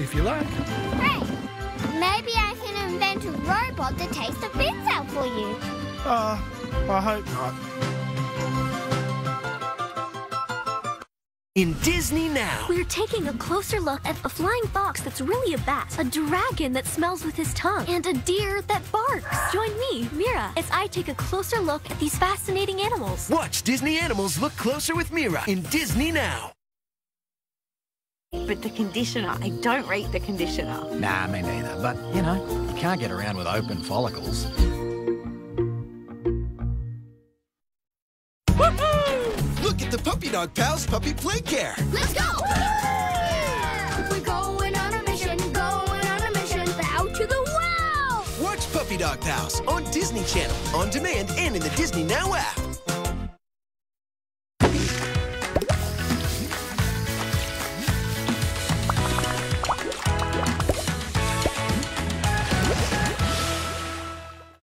if you like. Hey, maybe I can invent a robot that takes the bins out for you. Uh, I hope not. In Disney Now. We're taking a closer look at a flying fox that's really a bat, a dragon that smells with his tongue, and a deer that barks. Join me, Mira, as I take a closer look at these fascinating animals. Watch Disney Animals Look Closer with Mira in Disney Now. But the conditioner, I don't rate the conditioner. Nah, me neither. But, you know, you can't get around with open follicles. Look at the Puppy Dog Pals Puppy Play Care. Let's go! We're going on a mission, going on a mission, bow to the wow! Watch Puppy Dog Pals on Disney Channel, on demand, and in the Disney Now app.